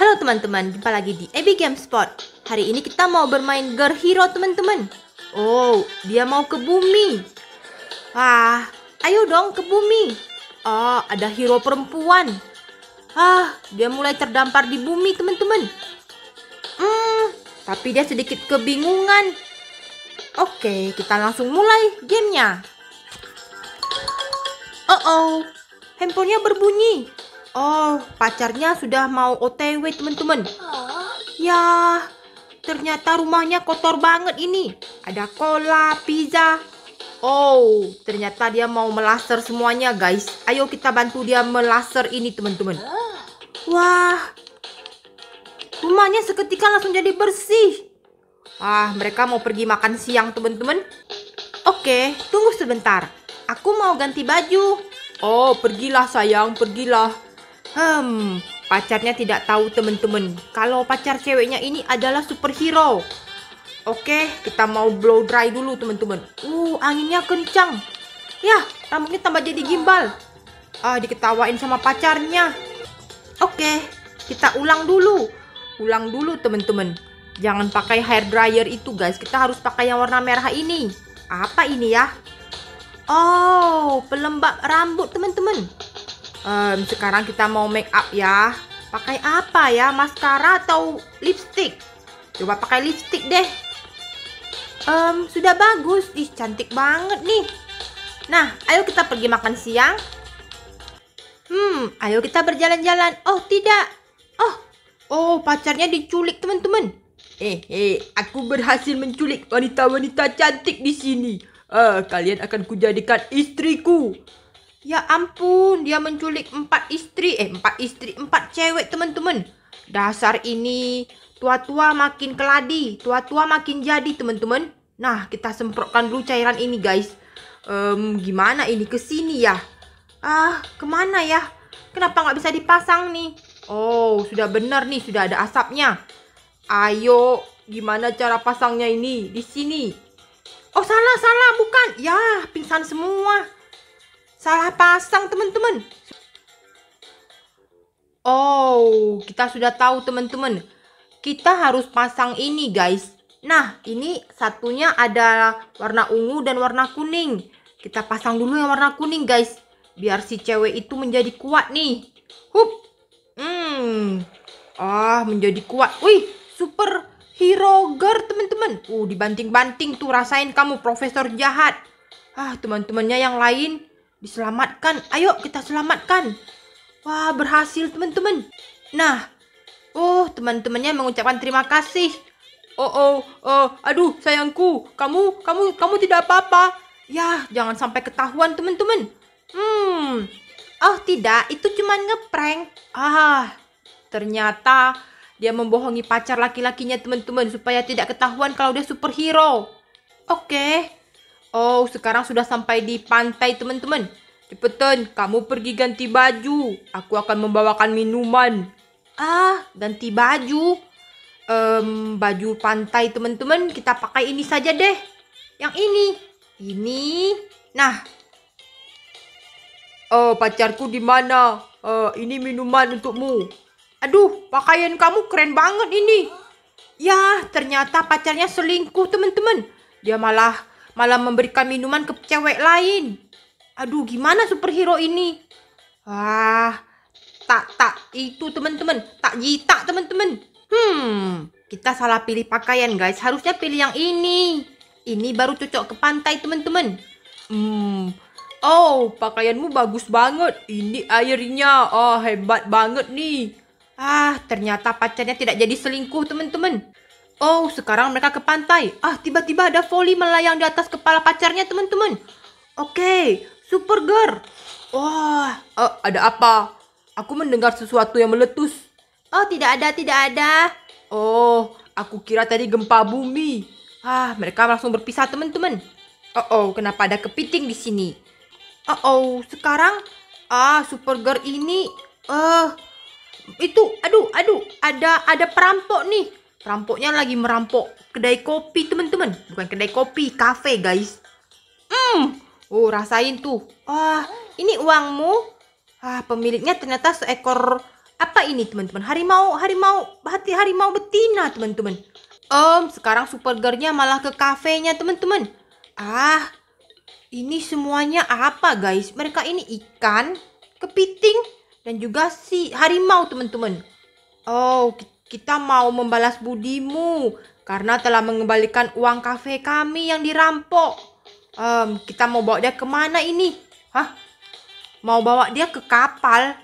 Halo teman-teman, jumpa lagi di Ebi Game Spot. Hari ini kita mau bermain Girl Hero teman-teman. Oh, dia mau ke bumi. Ah, ayo dong ke bumi. Ah, ada hero perempuan. Ah, dia mulai terdampar di bumi teman-teman. Hmm, tapi dia sedikit kebingungan. Oke, kita langsung mulai gamenya. Oh oh, handphonenya berbunyi. Oh, pacarnya sudah mau OTW teman-teman. Ya, ternyata rumahnya kotor banget ini. Ada cola, pizza. Oh, ternyata dia mau melaser semuanya guys. Ayo kita bantu dia melaser ini teman-teman. Wah, rumahnya seketika langsung jadi bersih. Ah, mereka mau pergi makan siang teman-teman. Oke, tunggu sebentar. Aku mau ganti baju. Oh, pergilah sayang, pergilah. Hmm, pacarnya tidak tahu teman-teman. Kalau pacar ceweknya ini adalah superhero. Oke, kita mau blow dry dulu teman-teman. Uh, anginnya kencang. Ya, rambutnya tambah jadi gimbal. Ah, diketawain sama pacarnya. Oke, kita ulang dulu. Ulang dulu teman-teman. Jangan pakai hair dryer itu guys. Kita harus pakai yang warna merah ini. Apa ini ya? Oh, pelembab rambut teman-teman. Um, sekarang kita mau make up ya. Pakai apa ya? Maskara atau lipstick? Coba pakai lipstick deh. Um, sudah bagus. Ih, cantik banget nih. Nah, ayo kita pergi makan siang. Hmm, ayo kita berjalan-jalan. Oh, tidak. Oh, oh, pacarnya diculik, teman-teman. Eh, eh, aku berhasil menculik wanita-wanita cantik di sini. Ah, kalian akan kujadikan istriku. Ya ampun, dia menculik empat istri, eh empat istri, empat cewek teman-teman. Dasar ini tua-tua makin keladi, tua-tua makin jadi teman-teman. Nah, kita semprotkan dulu cairan ini guys. Um, gimana ini ke sini ya? Ah, ke mana ya? Kenapa nggak bisa dipasang nih? Oh, sudah benar nih, sudah ada asapnya. Ayo, gimana cara pasangnya ini? Di sini. Oh, salah, salah, bukan. Ya, pingsan semua. Salah pasang teman-teman. Oh, kita sudah tahu teman-teman. Kita harus pasang ini guys. Nah, ini satunya ada warna ungu dan warna kuning. Kita pasang dulu yang warna kuning guys. Biar si cewek itu menjadi kuat nih. Hup. Hmm. Ah, menjadi kuat. Wih, super hero girl teman-teman. Uh, dibanting-banting tuh rasain kamu profesor jahat. Ah, teman-temannya yang lain Diselamatkan. Ayo kita selamatkan. Wah, berhasil teman-teman. Nah, oh teman-temannya mengucapkan terima kasih. Oh, oh, oh, aduh sayangku, kamu, kamu, kamu tidak apa-apa. Ya, jangan sampai ketahuan teman-teman. Hmm, oh tidak, itu cuma ngeprank. Ah, ternyata dia membohongi pacar laki-lakinya teman-teman supaya tidak ketahuan kalau dia superhero. Oke, okay. Oh, sekarang sudah sampai di pantai, teman-teman. Cepetan, kamu pergi ganti baju. Aku akan membawakan minuman. Ah, ganti baju. Um, baju pantai, teman-teman. Kita pakai ini saja deh. Yang ini. Ini. Nah. Oh, pacarku di mana? Uh, ini minuman untukmu. Aduh, pakaian kamu keren banget ini. Ya, ternyata pacarnya selingkuh, teman-teman. Dia malah malah memberikan minuman ke cewek lain. Aduh, gimana superhero ini? Wah, tak tak itu teman-teman, tak jita teman-teman. Hmm, kita salah pilih pakaian guys. Harusnya pilih yang ini. Ini baru cocok ke pantai teman-teman. Hmm, oh pakaianmu bagus banget. Ini airnya, oh hebat banget nih. Ah, ternyata pacarnya tidak jadi selingkuh teman-teman. Oh, sekarang mereka ke pantai. Ah, tiba-tiba ada voli melayang di atas kepala pacarnya, teman-teman. Oke, okay, super girl. Wah, oh, ada apa? Aku mendengar sesuatu yang meletus. Oh, tidak ada, tidak ada. Oh, aku kira tadi gempa bumi. Ah, mereka langsung berpisah, teman-teman. Oh, oh, kenapa ada kepiting di sini? Oh, oh, sekarang ah, super girl ini eh uh, itu aduh, aduh, ada ada perampok nih Perampoknya lagi merampok kedai kopi teman-teman. Bukan kedai kopi, kafe guys. Hmm, oh rasain tuh. Wah, ini uangmu. Ah, pemiliknya ternyata seekor apa ini teman-teman? Harimau, harimau, hati harimau betina teman-teman. Om, sekarang Supergirl-nya malah ke kafenya teman-teman. Ah, ini semuanya apa guys? Mereka ini ikan, kepiting, dan juga si harimau teman-teman. Oh, kita mau membalas budimu karena telah mengembalikan uang kafe kami yang dirampok. Um, kita mau bawa dia ke mana ini? Hah? Mau bawa dia ke kapal?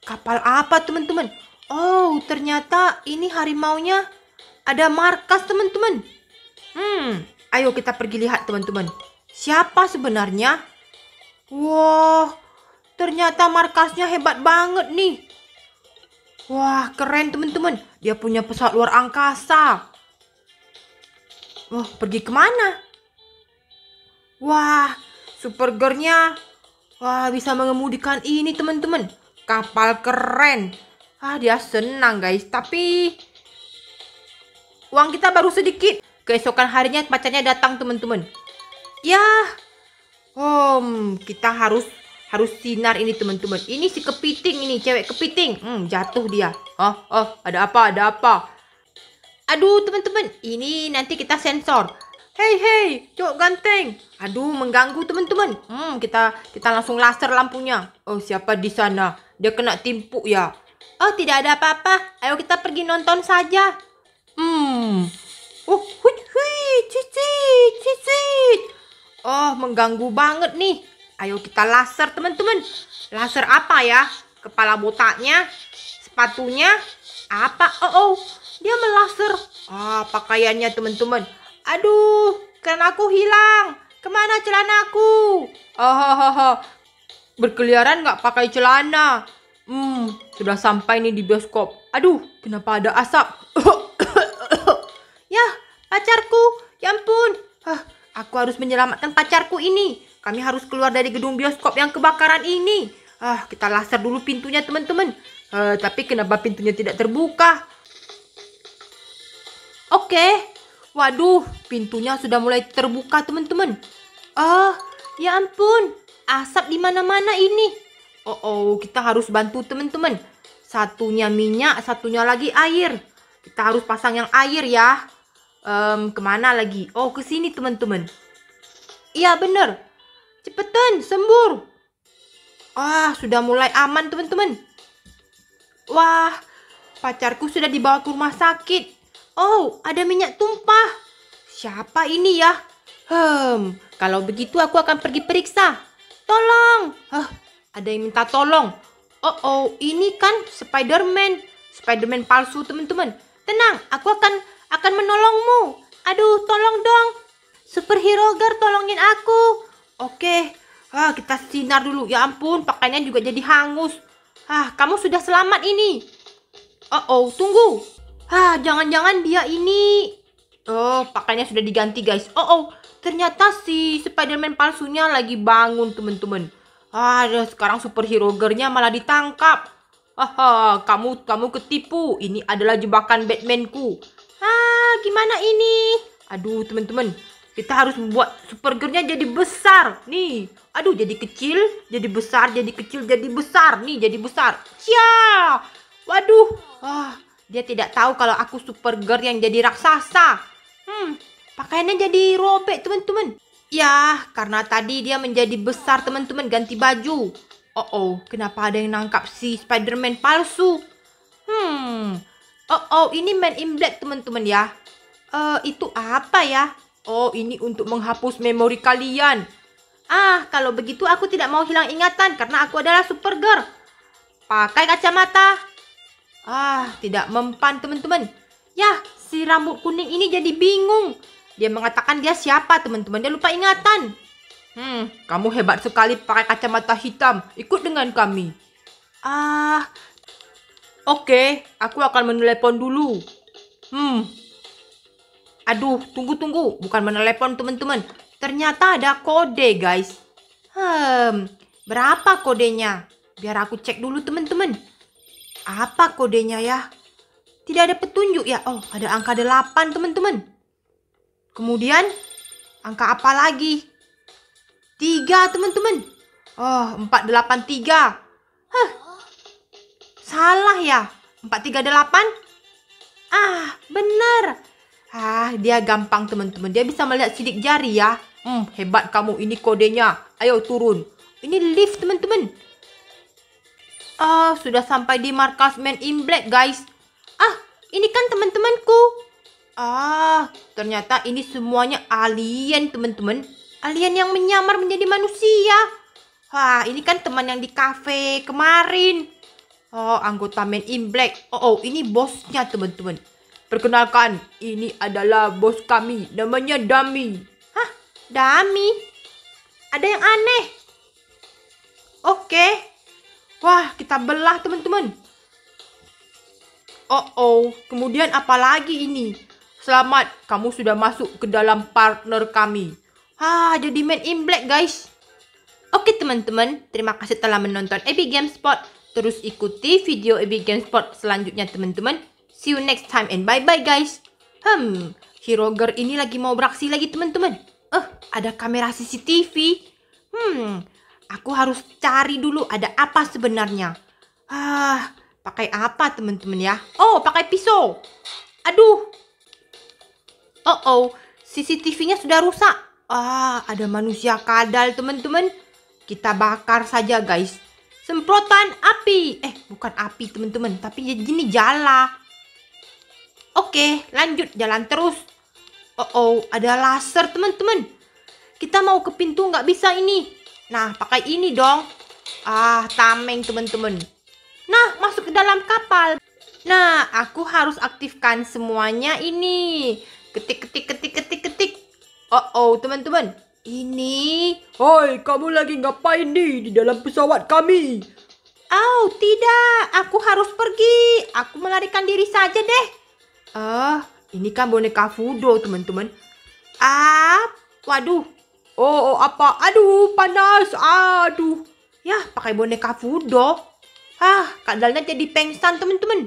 Kapal apa teman-teman? Oh, ternyata ini harimaunya ada markas teman-teman. Hmm, ayo kita pergi lihat teman-teman. Siapa sebenarnya? Wah, ternyata markasnya hebat banget nih. Wah, keren teman-teman. Dia punya pesawat luar angkasa. Wah, pergi ke mana? Wah, Supergirl-nya. Wah, bisa mengemudikan ini teman-teman. Kapal keren. Ah, dia senang guys. Tapi uang kita baru sedikit. Keesokan harinya pacarnya datang teman-teman. Ya, om, kita harus harus sinar ini teman-teman. Ini si kepiting ini, cewek kepiting. Hmm, jatuh dia. Oh, oh, ada apa? Ada apa? Aduh, teman-teman, ini nanti kita sensor. Hei, hei, cowok ganteng. Aduh, mengganggu teman-teman. Hmm, kita kita langsung laser lampunya. Oh, siapa di sana? Dia kena timpuk ya. Oh, tidak ada apa-apa. Ayo kita pergi nonton saja. Hmm. Oh, hui, hui, cicit, cicit. Oh, mengganggu banget nih. Ayo kita laser teman-teman. Laser apa ya? Kepala botaknya, sepatunya, apa? Oh, oh, dia melaser. Ah, pakaiannya teman-teman. Aduh, aku hilang. Ke mana celanaku? Ah, berkeliaran nggak pakai celana. Hmm, sudah sampai nih di bioskop. Aduh, kenapa ada asap? ya, pacarku. Ya ampun. Aku harus menyelamatkan pacarku ini. Kami harus keluar dari gedung bioskop yang kebakaran ini. Ah, kita laser dulu pintunya teman-teman. Uh, tapi kenapa pintunya tidak terbuka? Oke. Okay. Waduh, pintunya sudah mulai terbuka teman-teman. Ah, ya ampun. Asap di mana-mana ini. Oh, oh, kita harus bantu teman-teman. Satunya minyak, satunya lagi air. Kita harus pasang yang air ya. Um, ke mana lagi? Oh, ke sini teman-teman. Iya bener. Cepetan, sembur. Ah, sudah mulai aman teman-teman. Wah, pacarku sudah dibawa ke rumah sakit. Oh, ada minyak tumpah. Siapa ini ya? Hmm, kalau begitu aku akan pergi periksa. Tolong. Huh, ada yang minta tolong. Oh, oh, ini kan Spider-Man. Spider-Man palsu, teman-teman. Tenang, aku akan akan menolongmu. Aduh, tolong dong. Superhero Gar, tolongin aku. Oke, ah, kita sinar dulu. Ya ampun, pakaiannya juga jadi hangus. Ah, kamu sudah selamat ini. Oh, oh, tunggu. Ah, jangan-jangan dia ini. Oh, pakaiannya sudah diganti, guys. Oh, oh, ternyata si Spiderman palsunya lagi bangun, teman-teman. Ah, sekarang superhero gernya malah ditangkap. Haha, kamu kamu ketipu. Ini adalah jebakan Batmanku. Ah, gimana ini? Aduh, teman-teman. Kita harus membuat supergirlnya jadi besar. Nih, aduh jadi kecil, jadi besar, jadi kecil, jadi besar. Nih, jadi besar. Cia! Waduh, ah, dia tidak tahu kalau aku supergirl yang jadi raksasa. Hmm, pakaiannya jadi robek, teman-teman. Ya, karena tadi dia menjadi besar, teman-teman, ganti baju. Oh, oh, kenapa ada yang nangkap si Spiderman palsu? Hmm, oh, oh, ini Man in Black, teman-teman ya. Uh, itu apa ya? Oh, ini untuk menghapus memori kalian. Ah, kalau begitu aku tidak mau hilang ingatan karena aku adalah Supergirl. Pakai kacamata. Ah, tidak mempan teman-teman. Ya, si rambut kuning ini jadi bingung. Dia mengatakan dia siapa teman-teman. Dia lupa ingatan. Hmm, kamu hebat sekali pakai kacamata hitam. Ikut dengan kami. Ah, oke. Okay, aku akan menelepon dulu. Hmm, Aduh, tunggu-tunggu. Bukan menelepon teman-teman. Ternyata ada kode, guys. Hmm, berapa kodenya? Biar aku cek dulu teman-teman. Apa kodenya ya? Tidak ada petunjuk ya? Oh, ada angka 8 teman-teman. Kemudian, angka apa lagi? 3 teman-teman. Oh, 483. Hah. Salah ya? 438? Ah, benar. Ah, dia gampang teman-teman. Dia bisa melihat sidik jari ya. Hmm, hebat kamu. Ini kodenya. Ayo turun. Ini lift teman-teman. Ah, sudah sampai di markas Man in Black guys. Ah, ini kan teman-temanku. Ah, ternyata ini semuanya alien teman-teman. Alien yang menyamar menjadi manusia. Wah, ini kan teman yang di kafe kemarin. Oh, anggota Men in Black. Oh, oh ini bosnya teman-teman. Perkenalkan, ini adalah bos kami. Namanya Dami. Hah? Dami? Ada yang aneh. Oke. Wah, kita belah teman-teman. Oh, oh. Kemudian apa lagi ini? Selamat, kamu sudah masuk ke dalam partner kami. Ah, jadi Man in Black guys. Oke teman-teman, terima kasih telah menonton Epic Game Spot. Terus ikuti video Epic Game Spot selanjutnya teman-teman. See you next time and bye-bye guys. Hmm, Hero Girl ini lagi mau beraksi lagi teman-teman. Eh, ada kamera CCTV. Hmm, aku harus cari dulu ada apa sebenarnya. Ah, pakai apa teman-teman ya? Oh, pakai pisau. Aduh. Oh, oh, CCTV-nya sudah rusak. Ah, ada manusia kadal teman-teman. Kita bakar saja guys. Semprotan api. Eh, bukan api teman-teman. Tapi gini jala. Oke, lanjut jalan terus. Oh, oh ada laser teman-teman. Kita mau ke pintu nggak bisa ini. Nah, pakai ini dong. Ah, tameng teman-teman. Nah, masuk ke dalam kapal. Nah, aku harus aktifkan semuanya ini. Ketik, ketik, ketik, ketik, ketik. Oh, oh teman-teman. Ini. Hoi, kamu lagi ngapain nih di dalam pesawat kami? Oh, tidak. Aku harus pergi. Aku melarikan diri saja deh. Ah, uh, ini kan boneka Fudo, teman-teman. Ah, waduh. Oh, oh, apa? Aduh, panas. Aduh. Ya, pakai boneka Fudo. Ah, kadalnya jadi pengsan, teman-teman.